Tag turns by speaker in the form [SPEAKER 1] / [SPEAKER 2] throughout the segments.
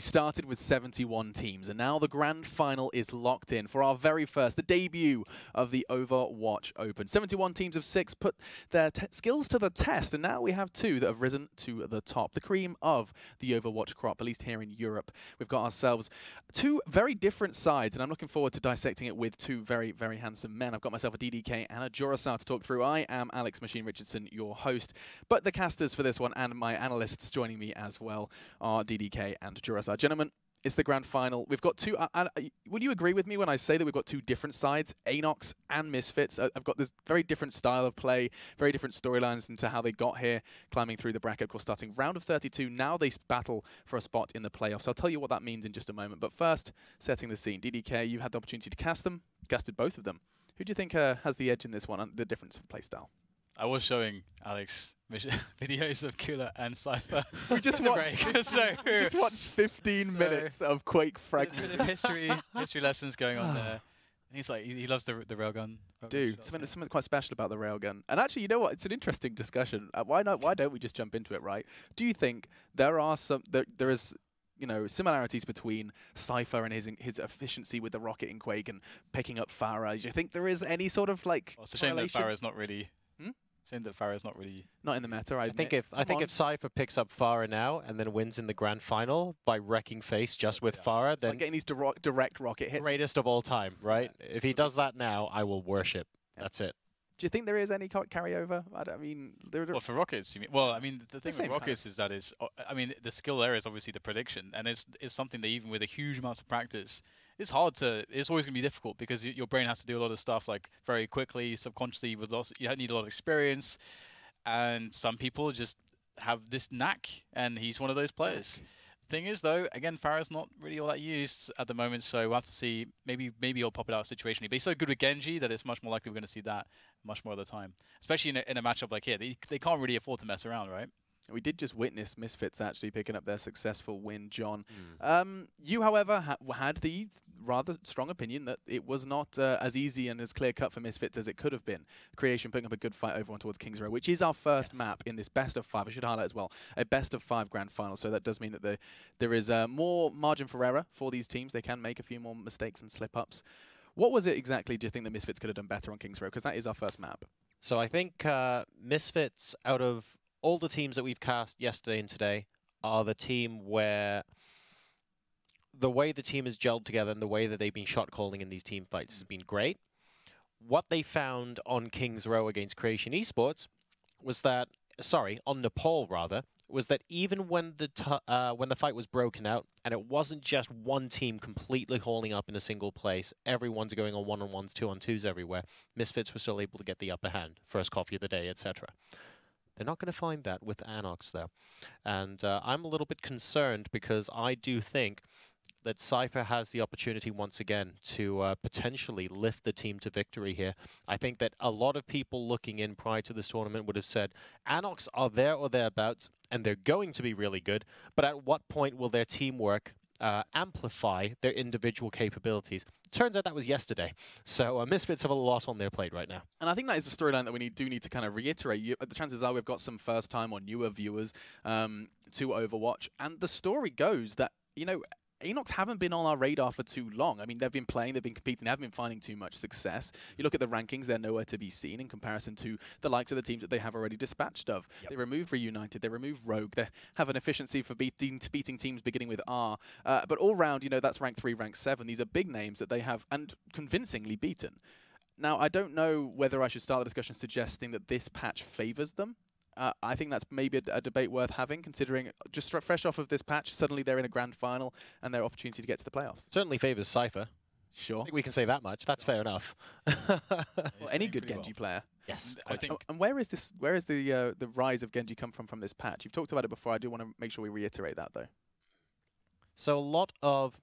[SPEAKER 1] We started with 71 teams, and now the grand final is locked in for our very first, the debut of the Overwatch Open. 71 teams of six put their skills to the test, and now we have two that have risen to the top. The cream of the Overwatch crop, at least here in Europe. We've got ourselves two very different sides, and I'm looking forward to dissecting it with two very, very handsome men. I've got myself a DDK and a Jurasar to talk through. I am Alex Machine Richardson, your host, but the casters for this one and my analysts joining me as well are DDK and Jurasar. Uh, gentlemen, it's the grand final. We've got two. Uh, uh, would you agree with me when I say that we've got two different sides, Anox and Misfits? Uh, I've got this very different style of play, very different storylines into how they got here, climbing through the bracket. Of course, starting round of 32. Now they battle for a spot in the playoffs. I'll tell you what that means in just a moment. But first, setting the scene. DDK, you had the opportunity to cast them, casted both of them. Who do you think uh, has the edge in this one, the difference of playstyle?
[SPEAKER 2] I was showing Alex videos of Cooler and Cypher.
[SPEAKER 1] We just watched, so, just watched 15 so minutes of Quake fragments.
[SPEAKER 2] history, history lessons going on there. And he's like, he, loves the the railgun.
[SPEAKER 1] Dude, something, something quite special about the railgun. And actually, you know what? It's an interesting discussion. Uh, why not? Why don't we just jump into it? Right? Do you think there are some there, there is you know similarities between Cypher and his his efficiency with the rocket in Quake and picking up Pharah? Do you think there is any sort of like?
[SPEAKER 2] Well, it's a shame that Pharah is not really Saying that Pharah's not really
[SPEAKER 1] not in the meta. I,
[SPEAKER 3] I think if I think if Cypher picks up Pharah now and then wins in the grand final by wrecking face just with yeah. Pharah, then
[SPEAKER 1] like getting these direct, direct rocket hits.
[SPEAKER 3] Greatest of all time, right? Yeah. If he does that now, I will worship. Yeah. That's it.
[SPEAKER 1] Do you think there is any carryover? I, I mean, there,
[SPEAKER 2] well, for rockets, mean, well, I mean, the thing the with rockets is that is, uh, I mean, the skill there is obviously the prediction, and it's it's something that even with a huge amount of practice, it's hard to. It's always going to be difficult because your brain has to do a lot of stuff like very quickly, subconsciously. With lots, you need a lot of experience, and some people just have this knack, and he's one of those players. Thing is, though, again, Pharah's not really all that used at the moment, so we'll have to see. Maybe maybe he'll pop it out situationally. But he's so good with Genji that it's much more likely we're going to see that much more of the time. Especially in a, in a matchup like here. They, they can't really afford to mess around, right?
[SPEAKER 1] We did just witness Misfits actually picking up their successful win, John. Mm. Um, you, however, ha had the rather strong opinion that it was not uh, as easy and as clear-cut for Misfits as it could have been. Creation putting up a good fight over on towards Kings Row, which is our first yes. map in this best of five. I should highlight as well, a best of five grand final. So that does mean that the, there is uh, more margin for error for these teams. They can make a few more mistakes and slip-ups. What was it exactly do you think the Misfits could have done better on Kings Row? Because that is our first map.
[SPEAKER 3] So I think uh, Misfits, out of all the teams that we've cast yesterday and today, are the team where the way the team has gelled together and the way that they've been shot calling in these team fights has been great. What they found on King's Row against Creation Esports was that, sorry, on Nepal rather, was that even when the uh, when the fight was broken out and it wasn't just one team completely hauling up in a single place, everyone's going on one on ones, two on twos everywhere. Misfits were still able to get the upper hand, first coffee of the day, etc. They're not going to find that with Anox though, and uh, I'm a little bit concerned because I do think that Cypher has the opportunity once again to uh, potentially lift the team to victory here. I think that a lot of people looking in prior to this tournament would have said Anox are there or thereabouts, and they're going to be really good, but at what point will their teamwork uh, amplify their individual capabilities. Turns out that was yesterday. So uh, Misfits have a lot on their plate right now.
[SPEAKER 1] And I think that is a storyline that we need, do need to kind of reiterate. You, the chances are we've got some first-time or newer viewers um, to Overwatch. And the story goes that, you know, Anox haven't been on our radar for too long. I mean, they've been playing, they've been competing, they haven't been finding too much success. You look at the rankings, they're nowhere to be seen in comparison to the likes of the teams that they have already dispatched of. Yep. They remove Reunited, they remove Rogue, they have an efficiency for beating, beating teams beginning with R. Uh, but all round, you know, that's rank 3, rank 7. These are big names that they have, and convincingly beaten. Now, I don't know whether I should start the discussion suggesting that this patch favors them uh, I think that's maybe a, a, debate worth having, considering just fresh off of this patch, suddenly they're in a grand final and their opportunity to get to the playoffs.
[SPEAKER 3] Certainly favours Cypher.
[SPEAKER 1] Sure.
[SPEAKER 3] we can say that much. That's fair enough.
[SPEAKER 1] well, any good Genji well. player.
[SPEAKER 3] Yes,
[SPEAKER 1] I think. And where is this? Where is the uh, the rise of Genji come from from this patch? You've talked about it before. I do want to make sure we reiterate that though.
[SPEAKER 3] So a lot of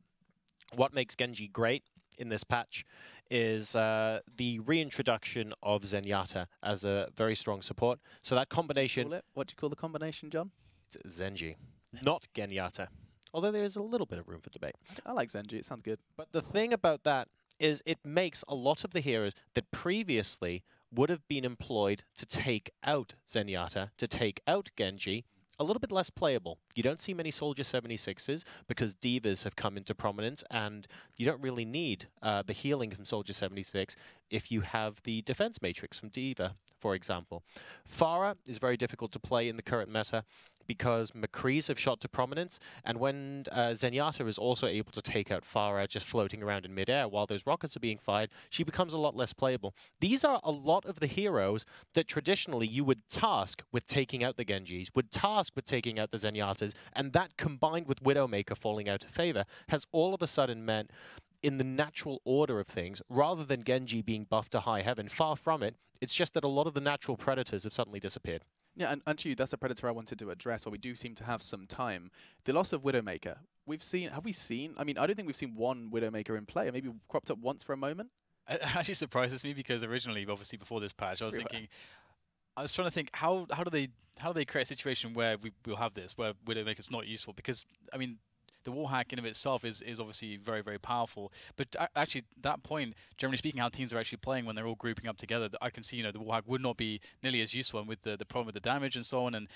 [SPEAKER 3] what makes Genji great in this patch is uh, the reintroduction of Zenyatta as a very strong support. So that combination...
[SPEAKER 1] What do you call the combination, John?
[SPEAKER 3] It's Zenji, not Genyatta. Although there is a little bit of room for debate.
[SPEAKER 1] I like Zenji, it sounds good.
[SPEAKER 3] But the thing about that is it makes a lot of the heroes that previously would have been employed to take out Zenyatta, to take out Genji, a little bit less playable. You don't see many Soldier 76s because D.Vas have come into prominence, and you don't really need uh, the healing from Soldier 76 if you have the defense matrix from D.Va, for example. Pharah is very difficult to play in the current meta because McCrees have shot to prominence, and when uh, Zenyatta is also able to take out Pharah just floating around in midair while those rockets are being fired, she becomes a lot less playable. These are a lot of the heroes that traditionally you would task with taking out the Genjis, would task with taking out the Zenyattas, and that combined with Widowmaker falling out of favor has all of a sudden meant in the natural order of things, rather than Genji being buffed to high heaven, far from it, it's just that a lot of the natural predators have suddenly disappeared.
[SPEAKER 1] Yeah, and actually, that's a predator I wanted to address, or we do seem to have some time. The loss of Widowmaker. We've seen, have we seen, I mean, I don't think we've seen one Widowmaker in play, maybe cropped up once for a moment.
[SPEAKER 2] It actually surprises me because originally, obviously before this patch, I was thinking, I was trying to think how how do they how do they create a situation where we will have this where Widowmaker's not useful because I mean the wall hack in of itself is, is obviously very, very powerful. But actually, that point, generally speaking, how teams are actually playing when they're all grouping up together, I can see, you know, the wall hack would not be nearly as useful and with the, the problem with the damage and so on. And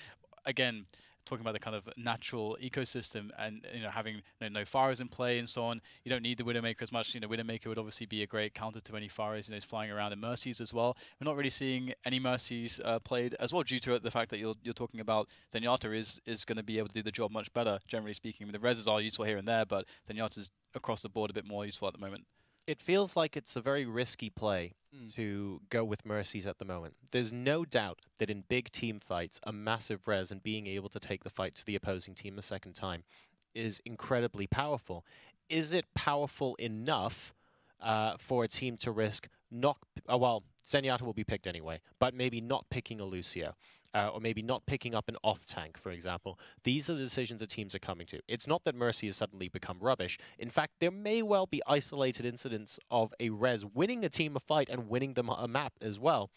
[SPEAKER 2] again, talking about the kind of natural ecosystem and you know having you know, no Pharahs in play and so on. You don't need the Widowmaker as much. You know, Widowmaker would obviously be a great counter to any Pharahs. You know, flying around in Mercies as well. We're not really seeing any Mercies uh, played as well due to the fact that you're you're talking about Zenyatta is is going to be able to do the job much better. Generally speaking, I mean, the reses are useful here and there, but Zenyatta's across the board a bit more useful at the moment
[SPEAKER 3] it feels like it's a very risky play mm. to go with Mercies at the moment. There's no doubt that in big team fights, a massive res and being able to take the fight to the opposing team a second time is incredibly powerful. Is it powerful enough uh, for a team to risk not, uh, well, Zenyatta will be picked anyway, but maybe not picking a Lucio uh, or maybe not picking up an off tank, for example. These are the decisions that teams are coming to. It's not that Mercy has suddenly become rubbish. In fact, there may well be isolated incidents of a res winning a team a fight and winning them a map as well,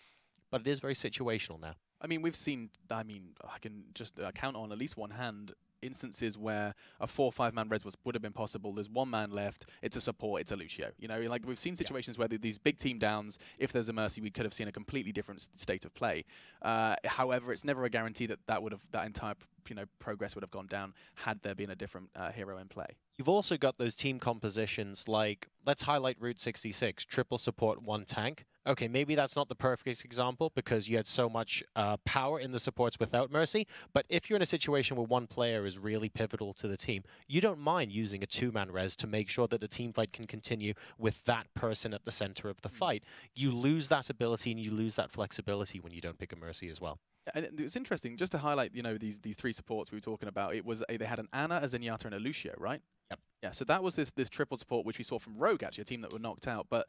[SPEAKER 3] but it is very situational now.
[SPEAKER 1] I mean, we've seen, I mean, I can just uh, count on at least one hand instances where a four five man res was would have been possible. There's one man left. It's a support. It's a Lucio. You know, like we've seen situations yeah. where these big team downs, if there's a mercy, we could have seen a completely different state of play. Uh, however, it's never a guarantee that that would have that entire you know progress would have gone down had there been a different uh, hero in play.
[SPEAKER 3] You've also got those team compositions like let's highlight Route 66, triple support, one tank okay, maybe that's not the perfect example because you had so much uh, power in the supports without Mercy. But if you're in a situation where one player is really pivotal to the team, you don't mind using a two-man res to make sure that the team fight can continue with that person at the center of the hmm. fight. You lose that ability and you lose that flexibility when you don't pick a Mercy as well.
[SPEAKER 1] And it's interesting, just to highlight, you know, these these three supports we were talking about. It was a, they had an Ana, a Zenyatta, and a Lucio, right?
[SPEAKER 3] Yep.
[SPEAKER 1] Yeah. So that was this this triple support which we saw from Rogue, actually, a team that were knocked out. But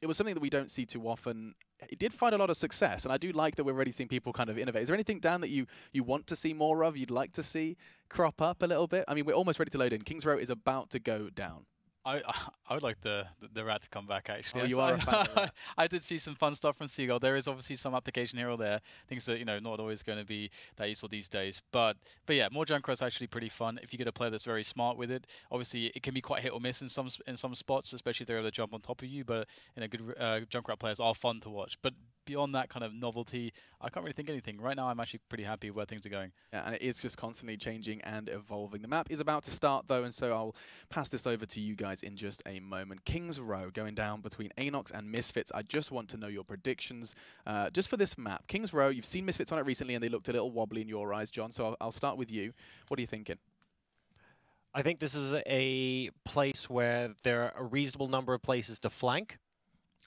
[SPEAKER 1] it was something that we don't see too often. It did find a lot of success, and I do like that we're already seeing people kind of innovate. Is there anything, Dan, that you, you want to see more of, you'd like to see crop up a little bit? I mean, we're almost ready to load in. Kings Row is about to go down.
[SPEAKER 2] I I would like the the, rat to come back actually.
[SPEAKER 1] Oh, you are
[SPEAKER 2] I, I did see some fun stuff from Seagull. There is obviously some application here or there, things that you know not always going to be that useful these days. But but yeah, more Junkrat's actually pretty fun if you get a player that's very smart with it. Obviously, it can be quite hit or miss in some in some spots, especially if they're able to jump on top of you. But you know, good uh, Junkrat players are fun to watch. But beyond that kind of novelty, I can't really think anything. Right now, I'm actually pretty happy where things are going.
[SPEAKER 1] Yeah, and it is just constantly changing and evolving. The map is about to start, though, and so I'll pass this over to you guys in just a moment. Kings Row going down between Anox and Misfits. I just want to know your predictions uh, just for this map. Kings Row, you've seen Misfits on it recently, and they looked a little wobbly in your eyes, John, so I'll, I'll start with you. What are you thinking?
[SPEAKER 3] I think this is a place where there are a reasonable number of places to flank.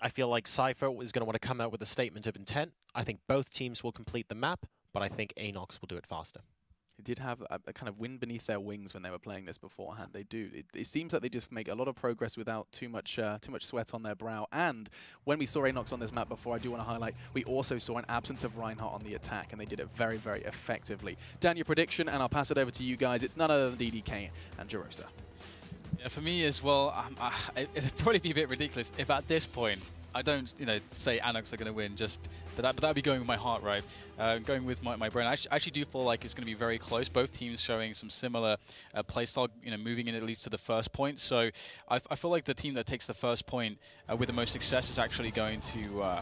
[SPEAKER 3] I feel like Cypher is going to want to come out with a statement of intent. I think both teams will complete the map, but I think Anox will do it faster.
[SPEAKER 1] They did have a, a, kind of wind beneath their wings when they were playing this beforehand. They do. It, it seems like they just make a lot of progress without too much uh, too much sweat on their brow. And when we saw Anox on this map before, I do want to highlight, we also saw an absence of Reinhardt on the attack, and they did it very, very effectively. Dan, your prediction, and I'll pass it over to you guys. It's none other than DDK and Jerosa.
[SPEAKER 2] Yeah, for me as well, um, uh, it'd probably be a bit ridiculous if at this point I don't, you know, say Anox are going to win, just but that but that'd be going with my heart, right? Uh, going with my, my brain. I actually, actually do feel like it's going to be very close. Both teams showing some similar uh, playstyle, you know, moving in at least to the first point. So I, I feel like the team that takes the first point uh, with the most success is actually going to uh,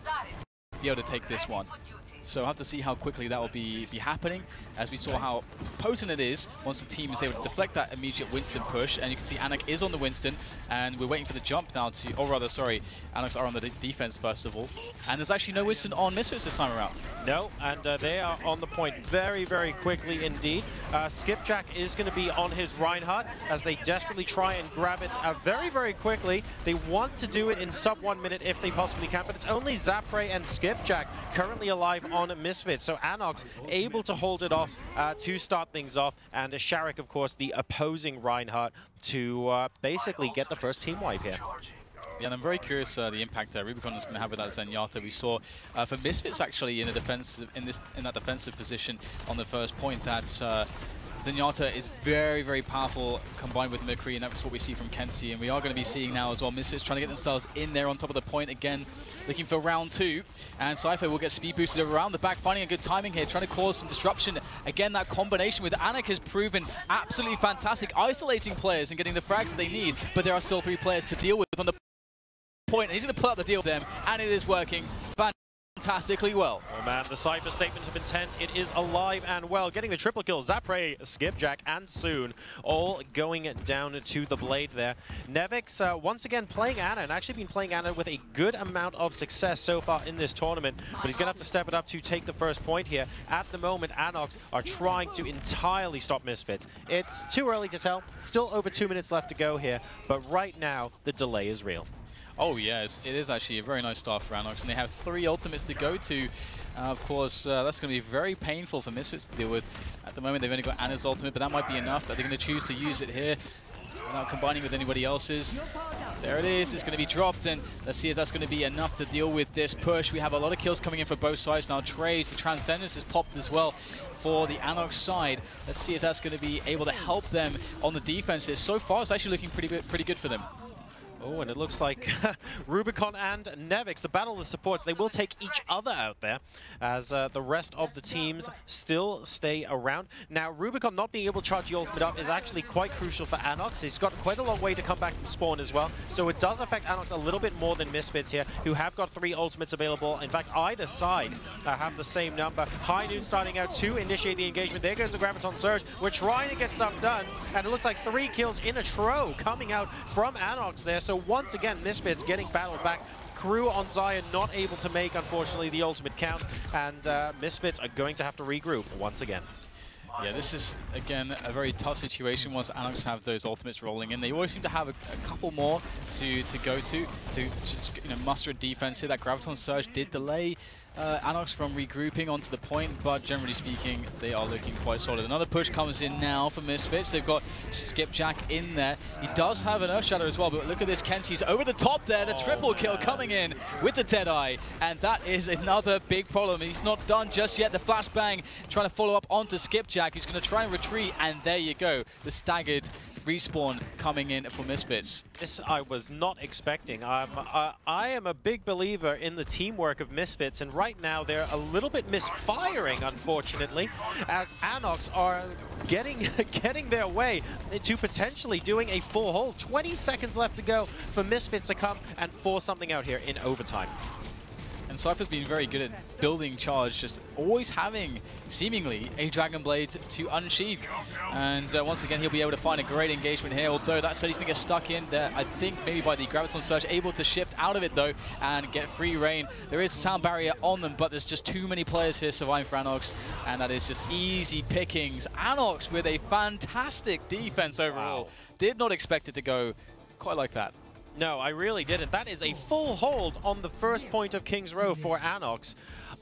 [SPEAKER 2] be able to take this one. So we'll have to see how quickly that will be, be happening, as we saw how potent it is once the team is able to deflect that immediate Winston push. And you can see Anik is on the Winston, and we're waiting for the jump now to, or rather, sorry, Anox are on the de defense first of all. And there's actually no Winston on Misfits this time around.
[SPEAKER 3] No, and uh, they are on the point very, very quickly indeed. Uh, Skipjack is going to be on his Reinhardt as they desperately try and grab it uh, very, very quickly. They want to do it in sub one minute if they possibly can, but it's only Zapre and Skipjack currently alive Misfits. So Anox able to hold it off uh, to start things off, and Sharik, of course, the opposing Reinhardt to uh, basically get the first team wipe here.
[SPEAKER 2] Yeah, and I'm very curious uh, the impact uh, Rubicon is going to have with that Zenyatta. We saw uh, for Misfits actually in a defensive in this in that defensive position on the first point that uh, Zenyatta is very, very powerful combined with McCree, and that's what we see from Kenzie. And we are going to be seeing now as well Misfits trying to get themselves in there on top of the point again, looking for round two. And Cypher will get speed boosted around the back, finding a good timing here, trying to cause some disruption. Again, that combination with Anik has proven absolutely fantastic, isolating players and getting the frags that they need, but there are still three players to deal with on the. And he's going to pull out the deal with them, and it is working fantastically well.
[SPEAKER 3] Oh man, the Cypher statement of intent, it is alive and well. Getting the triple kill, Zapre, Skipjack, and Soon all going down to the blade there. Nevix, uh, once again playing Ana, and actually been playing Ana with a good amount of success so far in this tournament, but he's going to have to step it up to take the first point here. At the moment, Anox are trying to entirely stop Misfits. It's too early to tell, still over two minutes left to go here, but right now, the delay is real.
[SPEAKER 2] Oh yes, it is actually a very nice start for Anox, and they have three ultimates to go to. Uh, of course, uh, that's going to be very painful for Misfits to deal with. At the moment, they've only got Ana's ultimate, but that might be enough. Are they going to choose to use it here without combining with anybody else's? There it is. It's going to be dropped, and let's see if that's going to be enough to deal with this push. We have a lot of kills coming in for both sides now. Trace, the Transcendence is popped as well for the Anox side. Let's see if that's going to be able to help them on the defenses. So far, it's actually looking pretty good, pretty good for them.
[SPEAKER 3] Oh, and it looks like Rubicon and Nevix, the battle of the supports, they will take each other out there as uh, the rest of the teams still stay around. Now, Rubicon not being able to charge the ultimate up is actually quite crucial for Anox. He's got quite a long way to come back from spawn as well, so it does affect Anox a little bit more than Misfits here, who have got three ultimates available. In fact, either side uh, have the same number. High Noon starting out to initiate the engagement. There goes the Graviton Surge. We're trying to get stuff done, and it looks like three kills in a tro coming out from Anox there. So once again, Misfits getting battled back. Crew on Zion not able to make, unfortunately, the ultimate count, and uh, Misfits are going to have to regroup once again.
[SPEAKER 2] Yeah, this is, again, a very tough situation once Alex have those ultimates rolling in. They always seem to have a, a couple more to, to go to, to just, you know, muster a defense here. That Graviton Surge did delay uh, Anox from regrouping onto the point, but generally speaking, they are looking quite solid. Another push comes in now for Misfits. They've got Skipjack in there. He does have an Earthshatter as well, but look at this, Kenzie's over the top there. The triple kill coming in with the Deadeye, and that is another big problem. He's not done just yet. The flashbang trying to follow up onto Skipjack, He's going to try and retreat, and there you go. The staggered respawn coming in for Misfits.
[SPEAKER 3] This I was not expecting. Uh, I am a big believer in the teamwork of Misfits, and right now they're a little bit misfiring, unfortunately, as Anox are getting getting their way to potentially doing a full hole. 20 seconds left to go for Misfits to come and force something out here in overtime.
[SPEAKER 2] And Cypher's been very good at building charge, just always having, seemingly, a Dragon Blade to unsheath. And uh, once again, he'll be able to find a great engagement here, although that said he's going to get stuck in there, I think, maybe by the Graviton Surge, able to shift out of it, though, and get free reign. There is a sound barrier on them, but there's just too many players here surviving for Anox, and that is just easy pickings. Anox with a fantastic defense overall. Wow. Did not expect it to go quite like that.
[SPEAKER 3] No, I really didn't. That is a full hold on the first point of King's Row for Anox.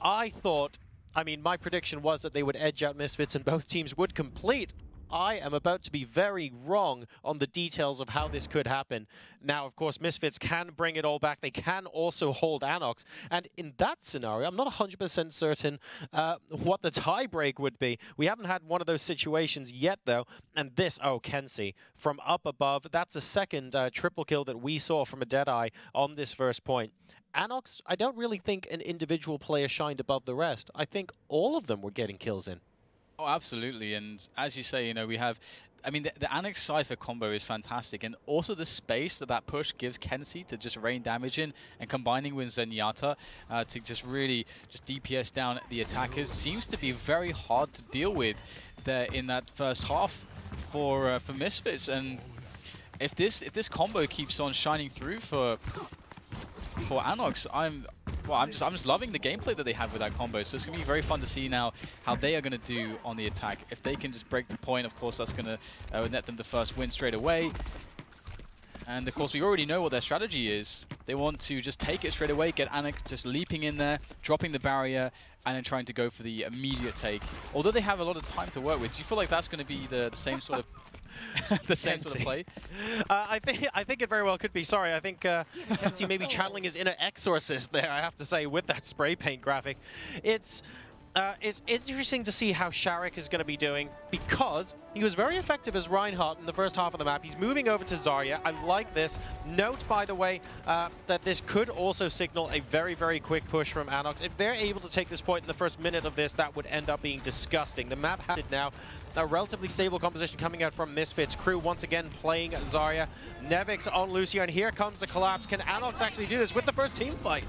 [SPEAKER 3] I thought, I mean, my prediction was that they would edge out Misfits and both teams would complete I am about to be very wrong on the details of how this could happen. Now, of course, Misfits can bring it all back. They can also hold Anox. And in that scenario, I'm not 100% certain uh, what the tiebreak would be. We haven't had one of those situations yet, though. And this, oh, Kenzie, from up above, that's the second uh, triple kill that we saw from a Deadeye on this first point. Anox, I don't really think an individual player shined above the rest. I think all of them were getting kills in.
[SPEAKER 2] Oh, absolutely. And as you say, you know, we have I mean, the, the Annex Cypher combo is fantastic, and also the space that that push gives Kensei to just rain damage in, and combining with Zenyatta uh, to just really just DPS down the attackers seems to be very hard to deal with there in that first half for uh, for Misfits. And if this if this combo keeps on shining through for for Anox, I'm well, I'm just I'm just loving the gameplay that they have with that combo. So it's gonna be very fun to see now how they are gonna do on the attack. If they can just break the point, of course, that's gonna uh, net them the first win straight away. And of course, we already know what their strategy is. They want to just take it straight away, get Anik just leaping in there, dropping the barrier, and then trying to go for the immediate take. Although they have a lot of time to work with, do you feel like that's going to be the, the same sort of the same sort of play?
[SPEAKER 3] Uh, I think I think it very well could be. Sorry, I think uh, Kensei maybe channeling his inner exorcist there. I have to say with that spray paint graphic, it's. Uh, it's interesting to see how Sharek is going to be doing because he was very effective as Reinhardt in the first half of the map. He's moving over to Zarya. I like this. Note, by the way, uh, that this could also signal a very, very quick push from Anox. If they're able to take this point in the first minute of this, that would end up being disgusting. The map has it now. A relatively stable composition coming out from Misfits. Crew once again playing Zarya. Nevix on Lucio, and here comes the collapse. Can Anox actually do this with the first team fight?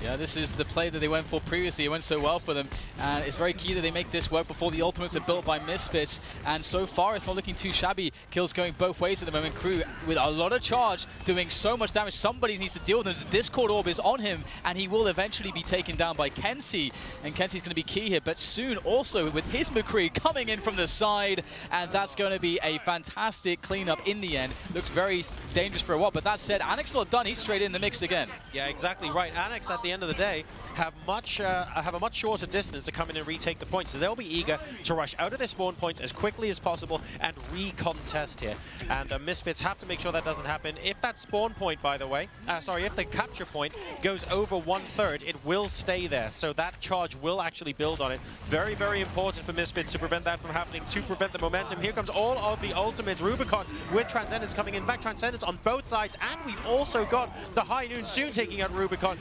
[SPEAKER 2] Yeah, this is the play that they went for previously. It went so well for them. And it's very key that they make this work before the ultimates are built by Misfits. And so far, it's not looking too shabby. Kills going both ways at the moment. Crew with a lot of charge, doing so much damage. Somebody needs to deal with him. The Discord Orb is on him, and he will eventually be taken down by Kensei. And Kensei's going to be key here. But soon, also, with his McCree coming in from the side, and that's going to be a fantastic cleanup in the end. Looks very dangerous for a while. But that said, Annex not done. He's straight in the mix again.
[SPEAKER 3] Yeah, exactly right. Annex at the the end of the day, have much uh, have a much shorter distance to come in and retake the point. So they'll be eager to rush out of their spawn point as quickly as possible and recontest here. And uh, Misfits have to make sure that doesn't happen. If that spawn point, by the way, uh, sorry, if the capture point goes over one-third, it will stay there. So that charge will actually build on it. Very, very important for Misfits to prevent that from happening, to prevent the momentum. Here comes all of the ultimates. Rubicon with Transcendence coming in. Back Transcendence on both sides. And we've also got the High Noon soon taking out Rubicon.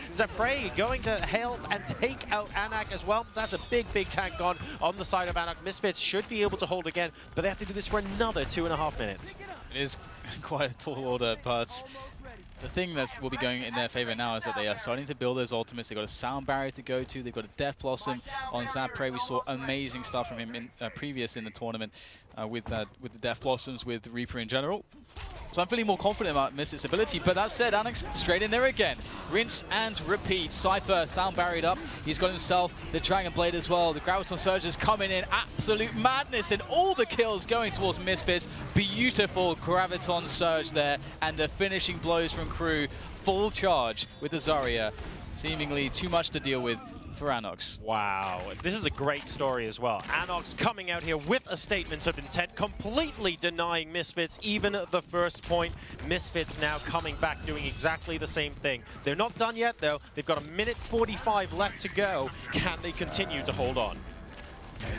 [SPEAKER 3] Zafrey going to help and take out Anak as well. That's a big, big tank gone on the side of Anak. Misfits should be able to hold again, but they have to do this for another two and a half minutes.
[SPEAKER 2] It is quite a tall order, but the thing that will be going in their favor now is that they are starting to build those ultimates. They've got a sound barrier to go to. They've got a Death Blossom on Zapre. We saw amazing stuff from him in, uh, previous in the tournament uh, with, uh, with the Death Blossoms, with Reaper in general. So I'm feeling more confident about Misfits' ability. But that said, Annex straight in there again. Rinse and repeat. Cypher sound buried up. He's got himself the Dragon Blade as well. The Graviton Surge is coming in. Absolute madness. And all the kills going towards Misfits. Beautiful Graviton Surge there. And the finishing blows from Crew. Full charge with the Zarya. Seemingly too much to deal with for Anox.
[SPEAKER 3] Wow, this is a great story as well. Anox coming out here with a statement of intent, completely denying Misfits even the first point. Misfits now coming back, doing exactly the same thing. They're not done yet, though. They've got a minute 45 left to go. Can they continue to hold on?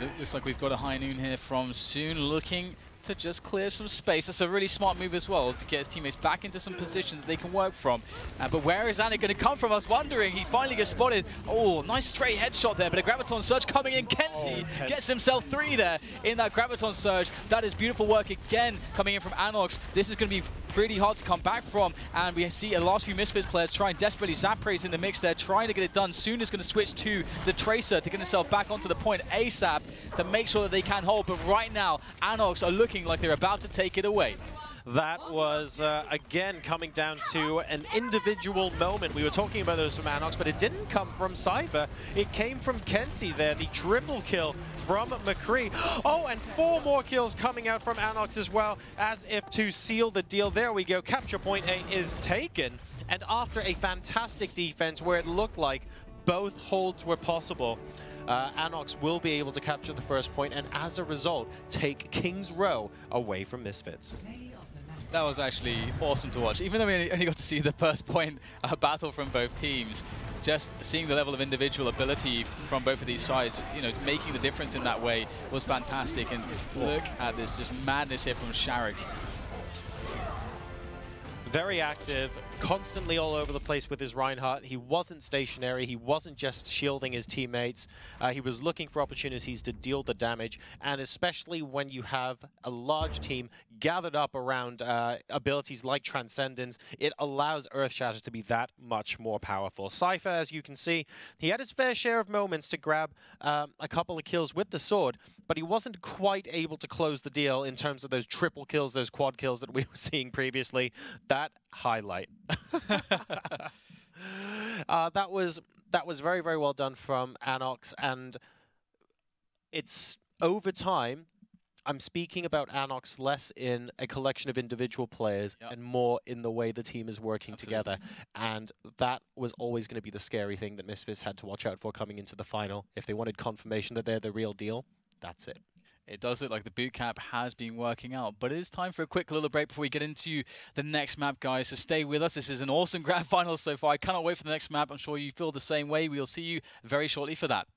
[SPEAKER 2] It looks like we've got a high noon here from Soon looking to just clear some space. That's a really smart move as well to get his teammates back into some position that they can work from. Uh, but where is Anna going to come from? I was wondering. He finally gets spotted. Oh, nice straight headshot there, but a Graviton Surge coming in. Kensei oh, gets himself three there in that Graviton Surge. That is beautiful work again coming in from Anox. This is going to be pretty hard to come back from. And we see a last few Misfits players trying desperately. Zapre's in the mix there, trying to get it done. Soon is going to switch to the Tracer to get himself back onto the point ASAP to make sure that they can hold. But right now, Anox are looking like they're about to take it away.
[SPEAKER 3] That was, uh, again, coming down to an individual moment. We were talking about those from Anox, but it didn't come from Cypher. It came from Kensei there, the triple kill from McCree. Oh, and four more kills coming out from Anox as well, as if to seal the deal. There we go. Capture point A is taken. And after a fantastic defense where it looked like both holds were possible, uh, Anox will be able to capture the first point and as a result take King's Row away from Misfits
[SPEAKER 2] that was actually awesome to watch. Even though we only got to see the first point uh, battle from both teams, just seeing the level of individual ability from both of these sides, you know, making the difference in that way was fantastic. And look at this just madness here from Sharek.
[SPEAKER 3] Very active, constantly all over the place with his Reinhardt. He wasn't stationary. He wasn't just shielding his teammates. Uh, he was looking for opportunities to deal the damage, and especially when you have a large team gathered up around uh, abilities like Transcendence, it allows Earthshatter to be that much more powerful. Cypher, as you can see, he had his fair share of moments to grab um, a couple of kills with the sword, but he wasn't quite able to close the deal in terms of those triple kills, those quad kills that we were seeing previously. That highlight. uh, that was that was very very well done from Anox, and it's over time. I'm speaking about Anox less in a collection of individual players yep. and more in the way the team is working Absolutely. together. And that was always going to be the scary thing that Misfits had to watch out for coming into the final. If they wanted confirmation that they're the real deal, that's it.
[SPEAKER 2] It does look like the boot camp has been working out, but it is time for a quick little break before we get into the next map, guys. So stay with us. This is an awesome grand final so far. I cannot wait for the next map. I'm sure you feel the same way. We'll see you very shortly for that.